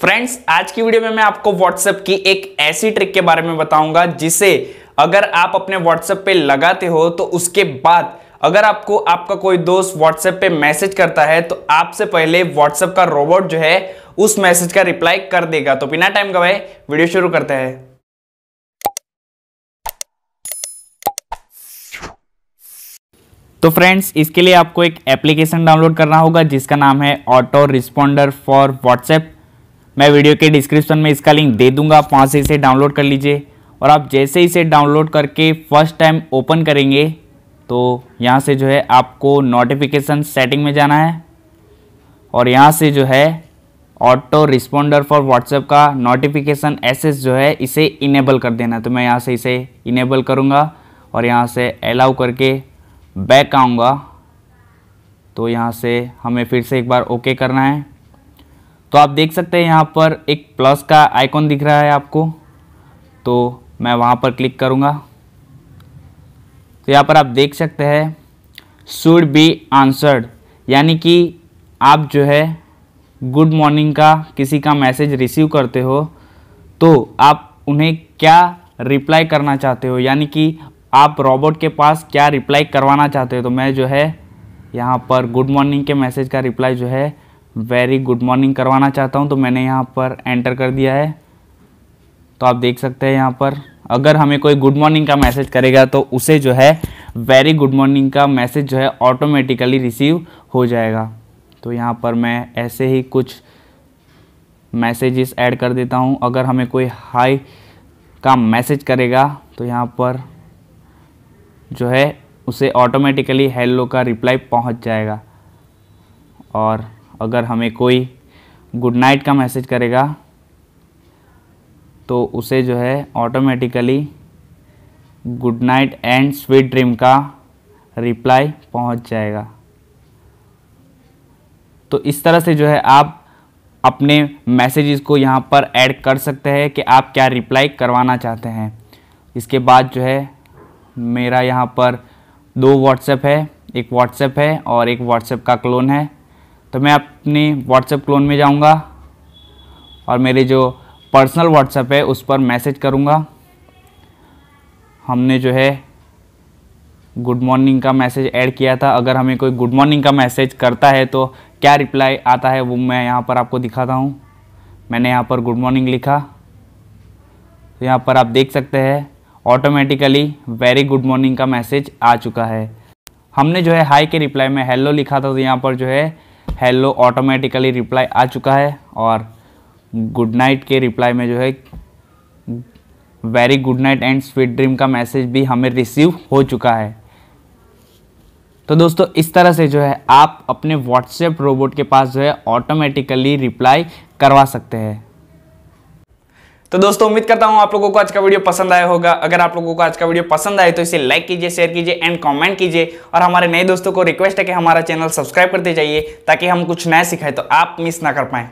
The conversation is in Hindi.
फ्रेंड्स आज की वीडियो में मैं आपको व्हाट्सएप की एक ऐसी ट्रिक के बारे में बताऊँगा, जिसे अगर आप अपने व्हाट्सएप पे लगाते हो तो उसके बाद अगर आपको, आपका कोई दोस्त व्हाट्सएप पे मैसेज करता है तो आपसे पहले व्हाट्सएप का रोबोट जो है, उस मैसेज का रिप्लाई कर देगा। तो बिना टाइम गवाए, वीडियो शुरू करते हैं। तो फ्रेंड्स इसके लिए आपको एक एप्लीकेशन डाउनलोड करना होगा, जिसका नाम है ऑटो रिस्पॉन्डर फॉर व्हाट्सएप मैं वीडियो के डिस्क्रिप्शन में इसका लिंक दे दूँगा, आप वहाँ से इसे डाउनलोड कर लीजिए। और आप जैसे इसे डाउनलोड करके फ़र्स्ट टाइम ओपन करेंगे तो यहाँ से जो है आपको नोटिफिकेशन सेटिंग में जाना है। और यहाँ से जो है ऑटो रिस्पॉन्डर फॉर व्हाट्सएप का नोटिफिकेशन एसेस जो है, इसे इनेबल कर देना तो मैं यहाँ से इसे इनेबल करूँगा और यहाँ से अलाउ करके बैक आऊँगा। तो यहाँ से हमें फिर से एक बार ओके करना है। तो आप देख सकते हैं यहाँ पर एक प्लस का आइकॉन दिख रहा है आपको। तो मैं वहाँ पर क्लिक करूँगा। तो यहाँ पर आप देख सकते हैं शुड बी आंसर्ड यानी कि आप जो है गुड मॉर्निंग का किसी का मैसेज रिसीव करते हो तो आप उन्हें क्या रिप्लाई करना चाहते हो? यानी कि आप रोबोट के पास क्या रिप्लाई करवाना चाहते हो? तो मैं जो है यहाँ पर गुड मॉर्निंग के मैसेज का रिप्लाई जो है वेरी गुड मॉर्निंग करवाना चाहता हूँ तो मैंने यहाँ पर एंटर कर दिया है। तो आप देख सकते हैं यहाँ पर, अगर हमें कोई गुड मॉर्निंग का मैसेज करेगा तो उसे जो है वेरी गुड मॉर्निंग का मैसेज जो है ऑटोमेटिकली रिसीव हो जाएगा। तो यहाँ पर मैं ऐसे ही कुछ मैसेजेस ऐड कर देता हूँ। अगर हमें कोई हाई का मैसेज करेगा तो यहाँ पर जो है, उसे ऑटोमेटिकली हेलो का रिप्लाई पहुँच जाएगा। और अगर हमें कोई गुड नाइट का मैसेज करेगा तो उसे जो है automatically good night and sweet dream का रिप्लाई पहुँच जाएगा। तो इस तरह से जो है आप अपने मैसेजेस को यहाँ पर ऐड कर सकते हैं कि आप क्या रिप्लाई करवाना चाहते हैं। इसके बाद जो है मेरा यहाँ पर दो व्हाट्सएप है, एक व्हाट्सएप है और एक व्हाट्सएप का क्लोन है। तो मैं अपनी व्हाट्सएप क्लोन में जाऊँगा और मेरे जो पर्सनल व्हाट्सएप है उस पर मैसेज करूँगा। हमने जो है गुड मॉर्निंग का मैसेज ऐड किया था। अगर हमें कोई गुड मॉर्निंग का मैसेज करता है तो क्या रिप्लाई आता है वो मैं यहाँ पर आपको दिखाता हूँ। मैंने यहाँ पर गुड मॉर्निंग लिखा। तो यहाँ पर आप देख सकते हैं ऑटोमेटिकली वेरी गुड मॉर्निंग का मैसेज आ चुका है। हमने जो है हाई के रिप्लाई में हेलो लिखा था तो यहाँ पर जो है हेलो ऑटोमेटिकली रिप्लाई आ चुका है और गुड नाइट के रिप्लाई में जो है very good night and sweet dream का मैसेज भी हमें रिसीव हो चुका है। तो दोस्तों, इस तरह से जो है, आप अपने व्हाट्सएप रोबोट के पास जो है ऑटोमेटिकली रिप्लाई करवा सकते हैं। तो दोस्तों, उम्मीद करता हूँ आप लोगों को आज का वीडियो पसंद आया होगा। अगर आप लोगों को आज का वीडियो पसंद आए तो इसे लाइक कीजिए शेयर कीजिए एंड कमेंट कीजिए। और हमारे नए दोस्तों को रिक्वेस्ट है कि हमारा चैनल सब्सक्राइब करते जाइए, ताकि हम कुछ नया सिखाए तो आप मिस ना कर पाएँ।